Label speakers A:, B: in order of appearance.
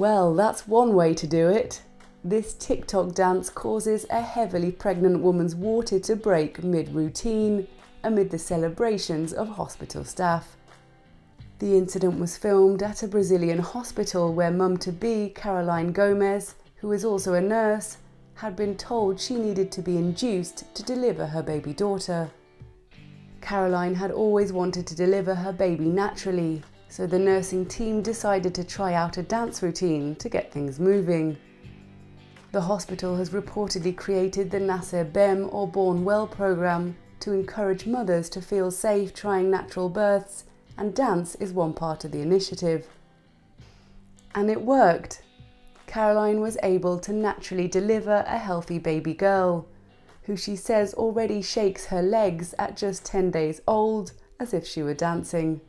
A: Well, that's one way to do it. This TikTok dance causes a heavily pregnant woman's water to break mid routine amid the celebrations of hospital staff. The incident was filmed at a Brazilian hospital where mum to be, Caroline Gomez, who is also a nurse, had been told she needed to be induced to deliver her baby daughter. Caroline had always wanted to deliver her baby naturally, so the nursing team decided to try out a dance routine to get things moving. The hospital has reportedly created the Nascer Bem or Born Well program to encourage mothers to feel safe trying natural births and dance is one part of the initiative. And it worked. Caroline was able to naturally deliver a healthy baby girl, who she says already shakes her legs at just 10 days old as if she were dancing.